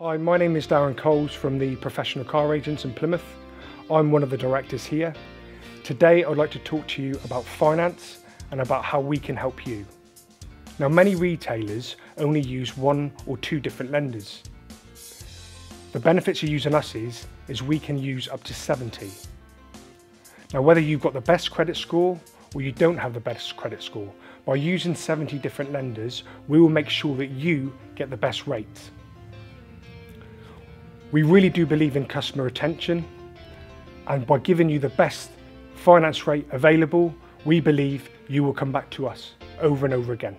Hi, my name is Darren Coles from the Professional Car Agents in Plymouth. I'm one of the directors here. Today I'd like to talk to you about finance and about how we can help you. Now many retailers only use one or two different lenders. The benefits of using us is, is we can use up to 70. Now whether you've got the best credit score or you don't have the best credit score, by using 70 different lenders, we will make sure that you get the best rates. We really do believe in customer retention and by giving you the best finance rate available, we believe you will come back to us over and over again.